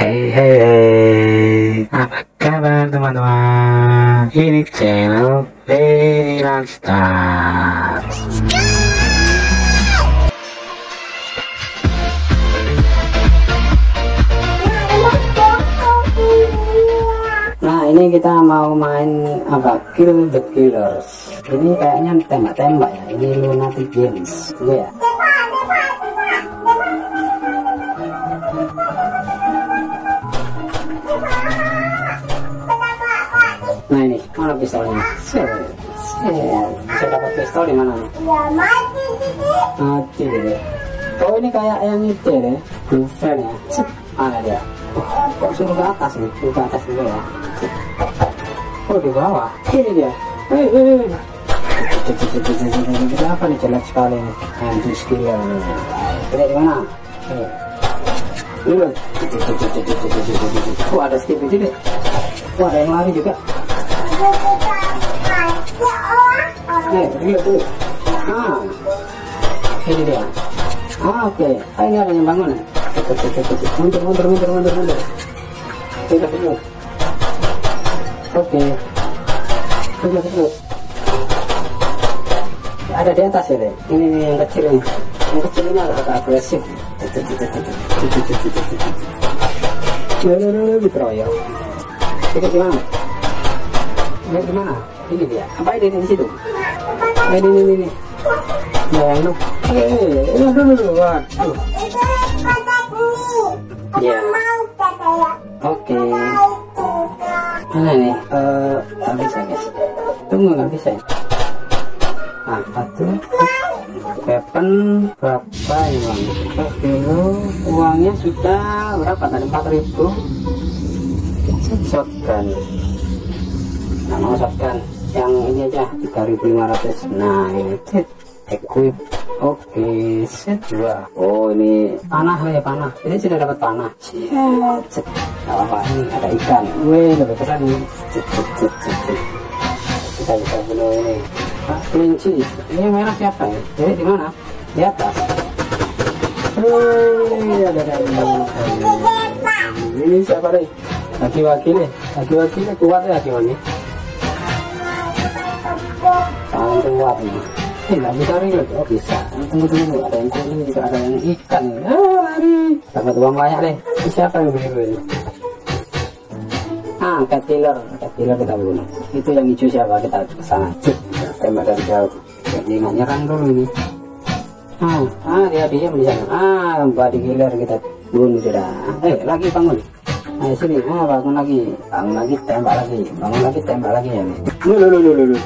Hey hey Apa kabar teman-teman? Ini channel Baby Star Nah ini kita mau main apa? Kill the Killers. Ini kayaknya tembak-tembak ya. Ini Lunatic Games. Iya. ya mana pistolnya? Set, set. Bisa dapat pistol di mana nih? Mati deh. Oh ini kayak yang itu deh, Buffen ya. Set, mana dia? Oh, kok suruh ke atas nih? Suruh ke atas dulu ya. Set. Oh di bawah. Ini dia. Hei, hei, hei. Ini apa nih jelek sekali nih? Anti skill. Tidak di mana? Ini. Ini. Oh ada skip itu deh. Wah ada yang lari juga. Eh, lihat dulu. Ah, ini dia. Ah, oke. Okay. Ah, ini ada yang bangun. Mundur, mundur, mundur, mundur, mundur. Tidak dulu. Oke. Tidak dulu. Ada di atas ya, deh. Ini nih yang kecil ini. Yang kecil ini agak agresif. Loh, loh, dikeroyok. Itu gimana? Ini gimana? Ini dia. Apa ini di situ? Ini ini ini. ini. Yang lu. Eh, ini dulu dulu. Waduh. Ya. Oke. Mana nih? Eh, nggak bisa guys. Tunggu nggak bisa. Ah, satu. Weapon berapa ini bang? Terus dulu uangnya sudah berapa tadi? Empat ribu. Shotgun nah mau shotgun yang ini aja 3500 nah ini. Set. Equip. Oke set. Dua. Oh ini panah ya panah. Ini sudah dapat panah. Set. Set. Gak apa ini ada ikan. Wih lebih keren nih. Set set set set, set. bisa bisa bunuh ini. Ah kelinci. Ini merah siapa ya? Ini di mana? Di atas. Wih, ada ada ini siapa nih? Laki-laki nih. Laki-laki kuat ya laki-laki kuat ini eh nggak bisa real oh bisa tunggu tunggu ada yang kuning juga ada yang ikan ah lari dapat uang banyak deh ini siapa yang biru ini ah cat killer cat killer kita bunuh itu yang hijau siapa kita ke sana tembak dari jauh jadi nggak nyerang dulu ini ah ah dia diam di sana ah body killer kita bunuh sudah eh lagi bangun Ayo sini, ah bangun lagi, bangun lagi, tembak lagi, bangun lagi, tembak lagi ya. Lu lu lu lu lu.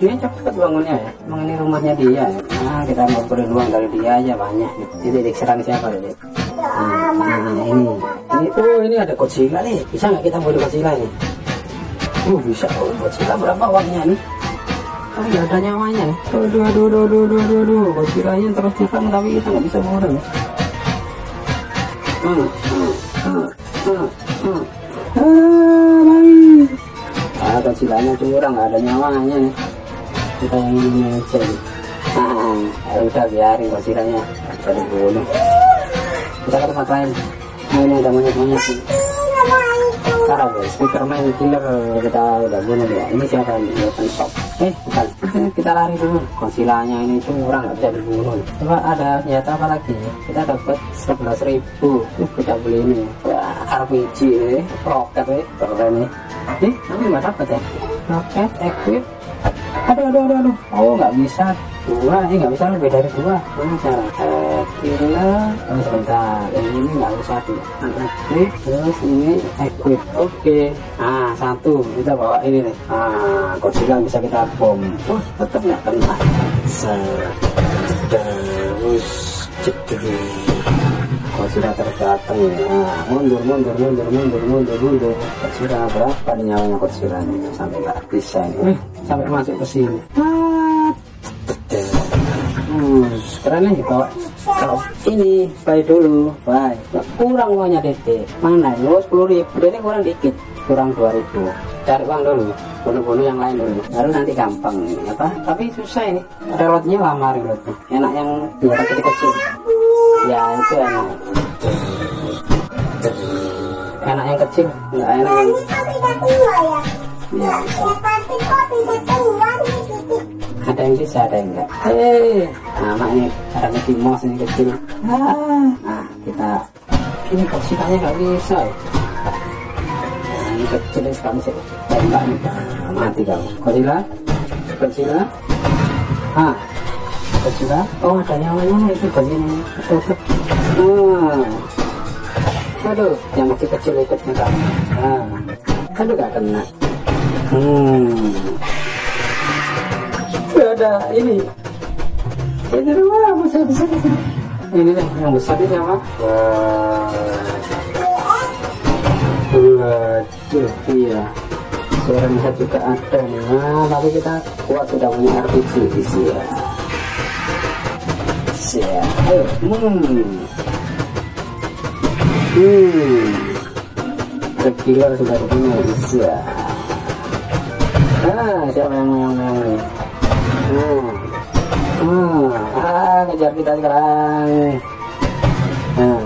Dia cepet bangunnya ya, emang ini rumahnya dia. Nah kita ngumpulin uang dari dia aja banyak. Ini diserang siapa ini? Nah, nah, ini, ini, oh ini ada Godzilla nih. Bisa nggak kita bunuh Godzilla ini? Uh bisa, oh Godzilla berapa uangnya nih? Oh nggak ada nyawanya nih. Aduh aduh aduh aduh aduh aduh, aduh. Godzilla nya terus diserang tapi kita nggak bisa bunuh ya. Hmm, hmm, hmm. Hmm, hmm. Ah. Ah, kecilannya curang, nggak ada nyawanya nih. Kita yang aja ya udah biarin kecilannya. Bisa dibunuh. Kita ke tempat lain. Ini ada monyet-monyet sih. Sekarang guys, Speakerman killer kita udah bunuh ya. Ini siapa ini? Weapon shop. Eh, bukan. kita lari dulu. Konsilanya ini curang nggak bisa dibunuh. Coba ada senjata apa lagi? Kita dapat 11.000 Uh, kita beli ini. RPG nih, roket nih, keren nih. Eh, tapi nggak dapat ya? Roket, equip. Aduh, aduh, aduh, aduh. Oh, nggak bisa. Dua, ini nggak bisa lebih dari dua. Mana cara? Eh, killer. Oh, sebentar. Yang ini nggak usah di equip. Terus ini equip. Oke. Nah, satu. Kita bawa ini nih. Ah, Godzilla bisa kita bom. Wah, tetap nggak kena. Terus, cedera. Godzilla terus datang ya. Nah, mundur, mundur, mundur, mundur, mundur, mundur. Godzilla berapa nih nyawanya Godzilla nih? Sampai nggak bisa ini. Wih, sampai masuk ke sini. Hmm, keren nih kalau ini buy dulu nah, kurang uangnya dede mana lo sepuluh ribu dede kurang dikit kurang dua ribu cari uang dulu bunuh-bunuh yang lain dulu. Baru nanti gampang ini. Apa? Tapi susah ini. Reloadnya lama reloadnya enak yang biar kecil-kecil ya itu enak. Enak yang kecil nggak enak yang kok ya? ya, kok ada yang bisa ada yang enggak eh. Nama ini ada Mickey Mouse ini kecil. Ah, nah kita ini kecilannya nggak bisa ya. nah, ini kecil ini sekali sih Mati kamu Godzilla Godzilla ah Godzilla oh ada nyawanya itu? Godzilla tutup ah. Aduh yang masih kecil ikut nggak ah aduh gak kena hmm. Ada ini. Ini rumah besar besar ini deh yang besar ini siapa? Waduh iya suara lihat juga ada nah tapi kita kuat sudah punya RPG di sini ya siap ayo hmm hmm Kekiller sudah punya bisa ah siapa yang yang yang Hmm. Hmm. Ah, kejar kita sekarang. Nah.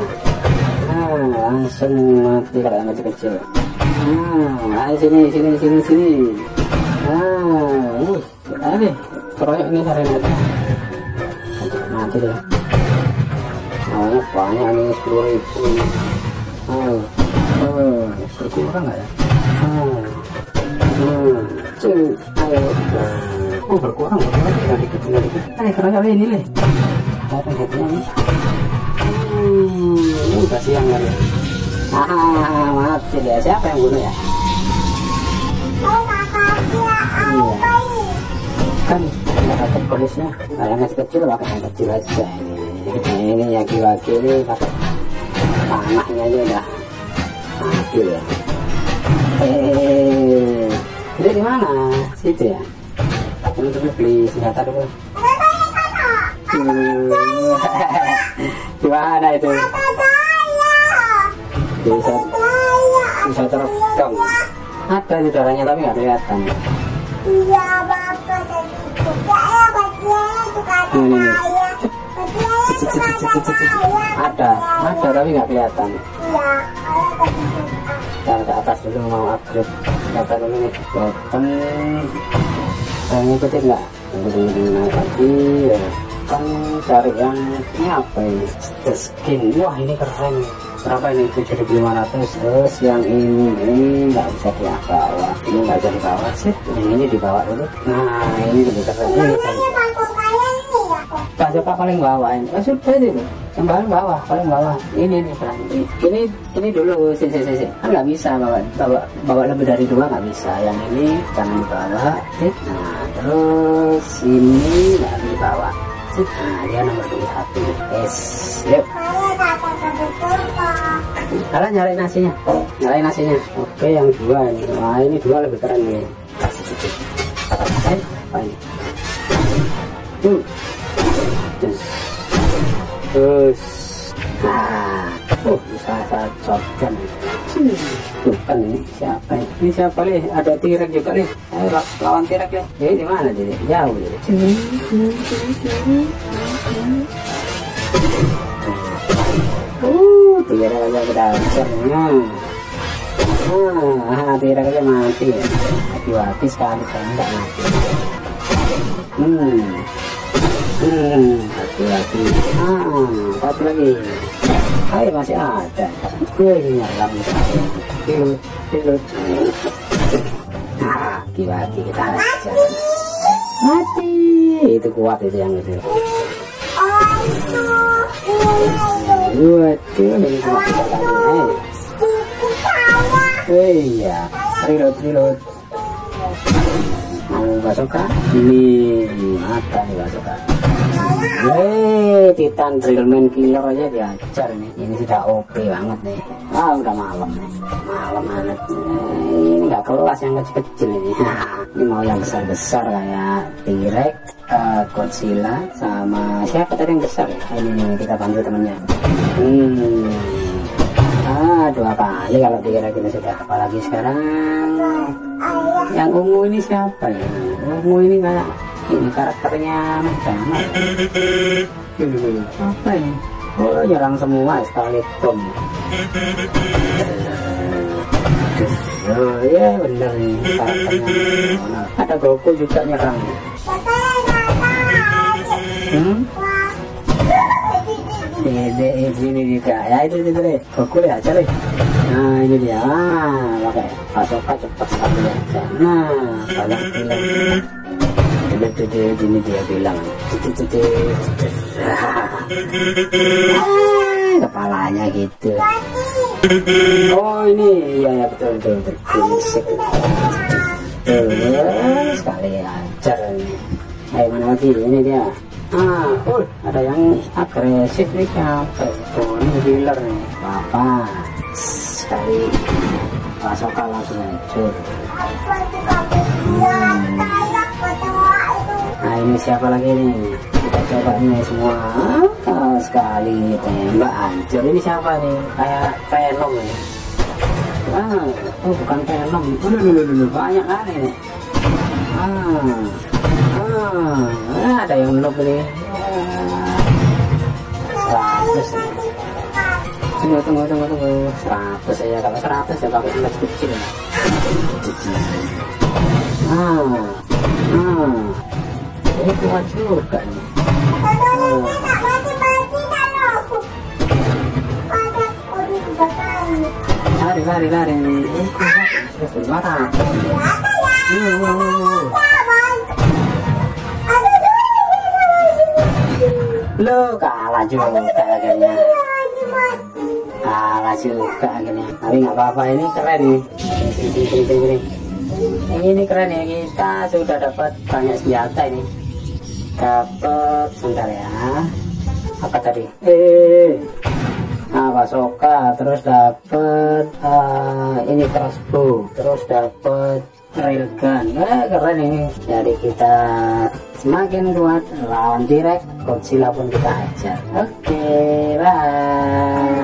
Nah, langsung mati kalau yang kecil-kecil. Nah, sini, sini, sini, sini. Nah, uh, ini keroyok ini sari nanti. Deh. Awalnya banyak nih sepuluh. Oh, oh, berkurang nggak ya? Hmm. Hmm. Cuk, ayo. Oh berkurang berkurang tinggal dikit tinggal dikit. Eh kerja ini leh. Apa? Hmm, siang kali. Ah, dia. Siapa yang bunuh ya? Oh ini? Kan dapat polisnya. Nah, yang kecil pakai yang kecil aja ini. Ini yang laki ini pakai aja udah mati ya. Eh, ini di mana? Situ ya. Teman-teman beli senjata dulu. Hmm. di mana itu? Bisa bisa terekam. Ada di darahnya tapi nggak kelihatan. Iya bapak jadi juga ya bagian suka ada Ini, saya. Ada. Ada, tapi nggak kelihatan. Iya, ke atas dulu mau upgrade senjata dulu nih. Weapon. Saya ngikutin nggak? Ngikutin naik lagi. ya. Kan cari yang ini apa ini? The skin. Wah ini keren. Berapa ini? 7.500 Terus yang ini ini nggak bisa dibawa. Ini nggak bisa dibawa sih. Yang ini dibawa dulu. Nah ini lebih keren. Ini. Ini ini ya kok. Pak Joko paling bawah ini. Oh, sudah itu. Yang paling bawah, paling bawah. Ini nih Bang. Ini ini dulu sih sih sih. Kan nggak bisa bawa bawa bawa lebih dari dua nggak bisa. Yang ini jangan dibawa. Nah terus ini nggak dibawa. Nah dia nomor dua satu. Yes. Yuk. Kalian nyalain nasinya. Nyalain nasinya. Oke yang dua ini. Wah ini dua lebih keren nih. Eh, apa? Tuh. Terus. Nah. Oh, bisa saya shotgun. Bukan ini siapa ini? Ini siapa nih? Ada tirek juga nih. Ayo la- lawan tirek nih. Jadi di mana jadi? Jauh jadi. Uh, tirek aja kita hancurnya. Ah, tirek aja mati ya. Hati-hati sekali kan nggak mati. Hmm. Hmm, hati-hati. Satu lagi. Ayo masih ada. Gue nyelam Tilut, tilut. Nah, hati-hati kita hajar. Mati. Itu kuat itu yang itu. Itu. Ini kita lagi. Eh, eh, iya. Reload, reload. Mau basoka? Ini mata nih basoka. Hei, Titan Drillman Killer aja diajar nih. Ini sudah OP banget nih. Ah, udah malam nih. Malam banget. Eh, ini nggak kelas yang kecil-kecil ini. ini mau yang besar-besar kayak T-Rex, eh, Godzilla, sama siapa tadi yang besar ya? Ini nih kita bantu temennya. Hmm. Ah, dua kali kalau T-Rex ini sudah. Apalagi sekarang yang ungu ini siapa ya? Ungu ini kayak ini karakternya. Hmm, Apa ini? Oh, nyerang semua Skeleton. killer nih karakternya ada Goku juga nyerang hmm? Ini, ini juga ya itu itu deh Goku ya deh nah ini dia ah pakai pasoka cepat sekali aja nah killer dia ini dia bilang kepalanya gitu. Oh ini iya ya betul betul betul. Fisik sekali ajar ini. Ayo mana lagi? Ini dia. Ah oh ada yang agresif nih siapa? Oh ini healer nih. Apa? Sekali. Pasoka langsung hancur nah ini siapa lagi nih kita coba nih semua. Oh, sekali tembak hancur. Ini siapa nih kayak venom nih ah oh bukan venom. Dulu dulu dulu banyak kan ini. Ah ah ada yang noob nih seratus. Tunggu tunggu tunggu tunggu. Seratus ya kalau seratus ya pakai senjata kecil. Ah ah ini kuat juga lari lari lari lo kalah juga akhirnya kalah juga akhirnya tapi nggak apa-apa ini keren nih sini ini keren ya kita sudah dapat banyak senjata ini dapat sebentar ya. Apa tadi? Eh nah basoka terus dapat uh, ini crossbow. Terus dapat railgun eh keren ini. Jadi kita semakin kuat lawan direct Godzilla pun kita ajar oke okay, bye